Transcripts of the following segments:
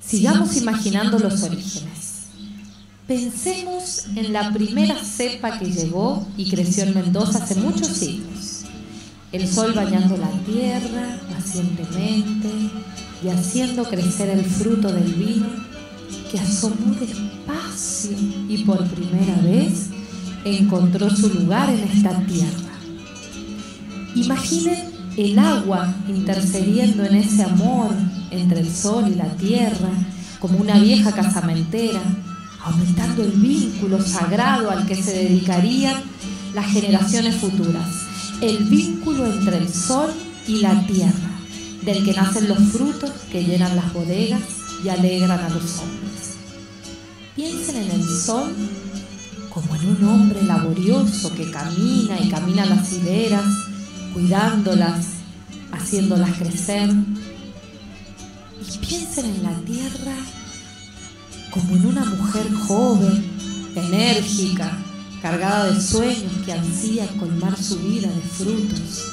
Sigamos imaginando los orígenes. Pensemos en la primera cepa que llegó y creció en Mendoza hace muchos siglos. El sol bañando la tierra pacientemente y haciendo crecer el fruto del vino que asomó despacio y por primera vez encontró su lugar en esta tierra. Imaginen el agua intercediendo en ese amor entre el sol y la tierra, como una vieja casamentera, aumentando el vínculo sagrado al que se dedicarían las generaciones futuras, el vínculo entre el sol y la tierra, del que nacen los frutos que llenan las bodegas y alegran a los hombres. Piensen en el sol como en un hombre laborioso que camina y camina las hileras, cuidándolas, haciéndolas crecer, y piensen en la tierra como en una mujer joven, enérgica, cargada de sueños que ansía colmar su vida de frutos.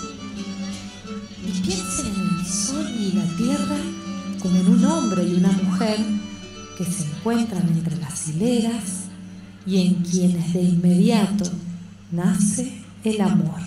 Y piensen en el sol y la tierra como en un hombre y una mujer que se encuentran entre las hileras y en quienes de inmediato nace el amor.